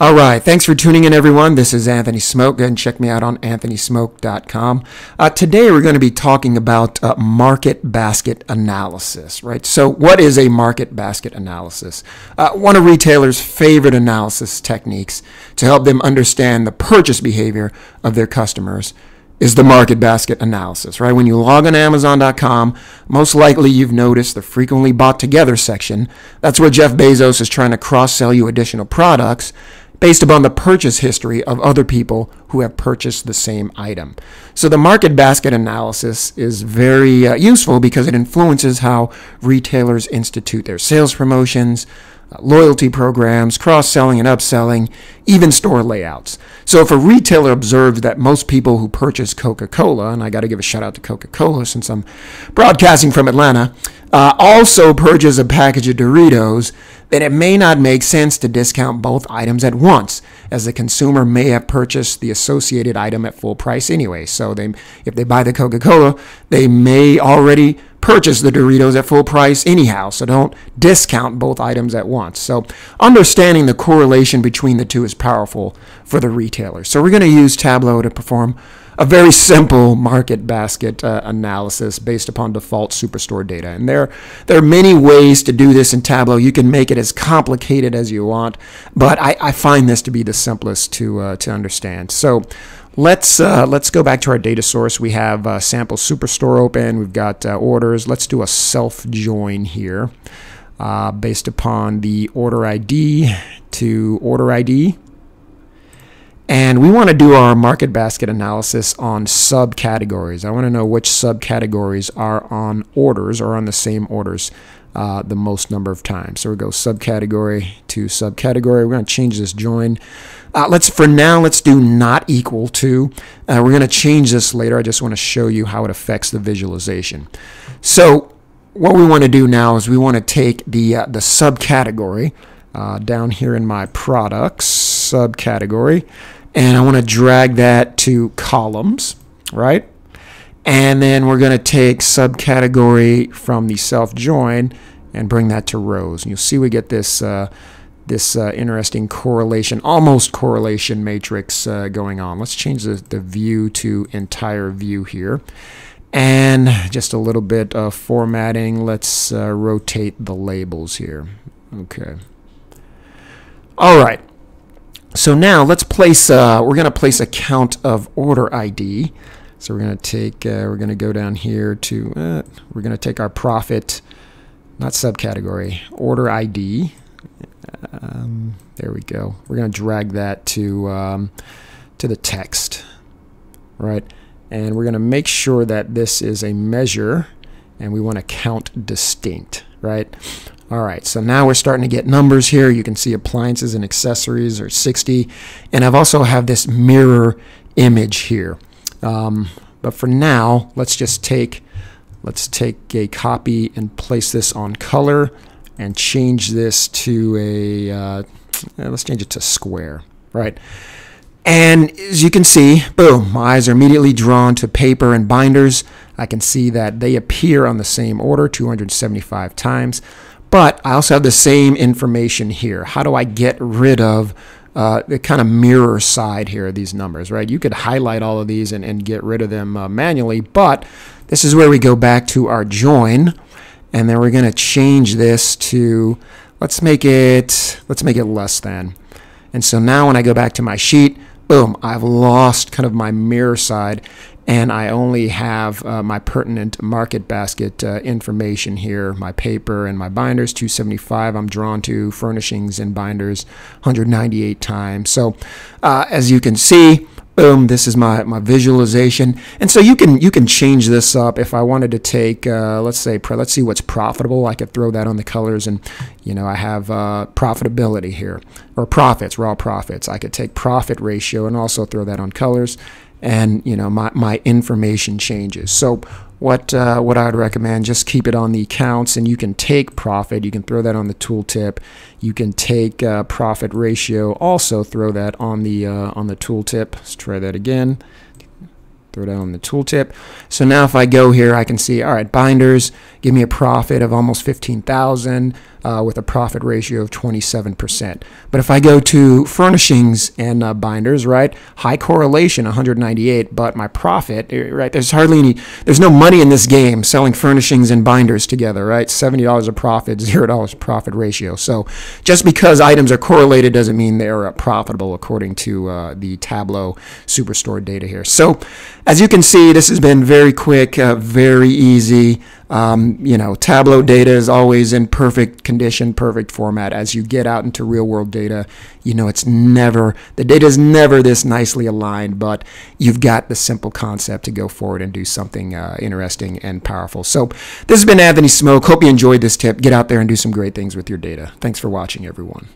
All right. Thanks for tuning in, everyone. This is Anthony Smoak. Go ahead and check me out on anthonysmoak.com. Uh, today, we're going to be talking about uh, market basket analysis, right? So, what is a market basket analysis? Uh, one of retailers' favorite analysis techniques to help them understand the purchase behavior of their customers is the market basket analysis, right? When you log on Amazon.com, most likely you've noticed the frequently bought together section. That's where Jeff Bezos is trying to cross sell you additional products based upon the purchase history of other people who have purchased the same item. So the market basket analysis is very uh, useful because it influences how retailers institute their sales promotions, uh, loyalty programs, cross selling and upselling, even store layouts. So, if a retailer observes that most people who purchase Coca Cola, and I got to give a shout out to Coca Cola since I'm broadcasting from Atlanta, uh, also purchase a package of Doritos, then it may not make sense to discount both items at once, as the consumer may have purchased the associated item at full price anyway. So, they, if they buy the Coca Cola, they may already purchase the Doritos at full price anyhow, so don't discount both items at once. So, understanding the correlation between the two is powerful for the retailer. So, we're going to use Tableau to perform a very simple market basket uh, analysis based upon default superstore data. And there, there are many ways to do this in Tableau. You can make it as complicated as you want, but I, I find this to be the simplest to, uh, to understand. So, Let's uh, let's go back to our data source. We have uh, sample superstore open. We've got uh, orders. Let's do a self join here, uh, based upon the order ID to order ID. And we want to do our market basket analysis on subcategories. I want to know which subcategories are on orders or on the same orders uh, the most number of times. So we go subcategory to subcategory. We're going to change this join. Uh, let's for now let's do not equal to. Uh, we're going to change this later. I just want to show you how it affects the visualization. So what we want to do now is we want to take the uh, the subcategory uh, down here in my products subcategory, and I want to drag that to columns, right? And then we're going to take subcategory from the self join and bring that to rows. And you'll see we get this uh, this uh, interesting correlation, almost correlation matrix uh, going on. Let's change the, the view to entire view here. And just a little bit of formatting. Let's uh, rotate the labels here. Okay. All right. So now let's place, uh, we're going to place a count of order ID. So we're going to take, uh, we're going to go down here to, uh, we're going to take our profit, not subcategory, order ID. Um, there we go. We're going to drag that to um, to the text, right? And we're going to make sure that this is a measure, and we want to count distinct, right? All right, so now we're starting to get numbers here. You can see appliances and accessories are 60, and I've also have this mirror image here. Um, but for now, let's just take let's take a copy and place this on color and change this to a, uh, let's change it to square, right? And as you can see, boom, my eyes are immediately drawn to paper and binders. I can see that they appear on the same order 275 times. But I also have the same information here. How do I get rid of uh, the kind of mirror side here of these numbers, right? You could highlight all of these and, and get rid of them uh, manually, but this is where we go back to our join and then we're going to change this to let's make it let's make it less than and so now when I go back to my sheet boom I've lost kind of my mirror side and I only have uh, my pertinent market basket uh, information here my paper and my binders 275 I'm drawn to furnishings and binders 198 times. So uh, as you can see boom this is my, my visualization. And so you can you can change this up. If I wanted to take uh, let's say let's see what's profitable. I could throw that on the colors and you know I have uh, profitability here or profits raw profits. I could take profit ratio and also throw that on colors and you know my, my information changes. So what uh, what I would recommend just keep it on the accounts and you can take profit. You can throw that on the tooltip. You can take uh, profit ratio. Also throw that on the uh, on the tooltip. Let's try that again. Throw that on the tooltip. So now if I go here I can see all right binders give me a profit of almost 15,000 uh, with a profit ratio of 27%. But if I go to furnishings and uh, binders, right, high correlation, 198, but my profit, eh, right, there's hardly any, there's no money in this game selling furnishings and binders together, right? $70 of profit, $0 profit ratio. So just because items are correlated doesn't mean they're uh, profitable according to uh, the Tableau Superstore data here. So as you can see, this has been very quick, uh, very easy. Um, you know, Tableau data is always in perfect condition, perfect format. As you get out into real world data, you know, it's never, the data is never this nicely aligned, but you've got the simple concept to go forward and do something uh, interesting and powerful. So this has been Anthony Smoak. Hope you enjoyed this tip. Get out there and do some great things with your data. Thanks for watching, everyone.